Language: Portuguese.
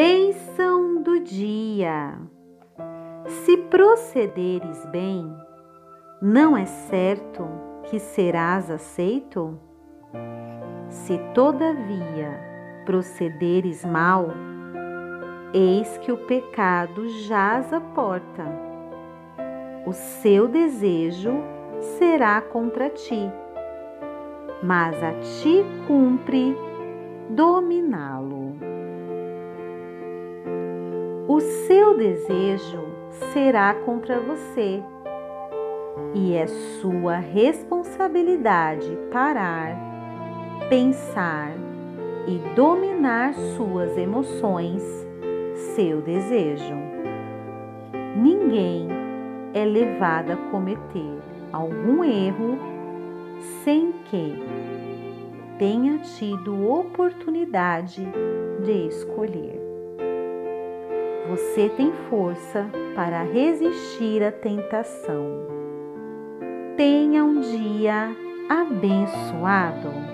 Bênção do dia. Se procederes bem, não é certo que serás aceito? Se todavia procederes mal, eis que o pecado jaz à porta. O seu desejo será contra ti, mas a ti cumpre dominá-lo. O seu desejo será contra você e é sua responsabilidade parar, pensar e dominar suas emoções, seu desejo. Ninguém é levado a cometer algum erro sem que tenha tido oportunidade de escolher. Você tem força para resistir à tentação. Tenha um dia abençoado.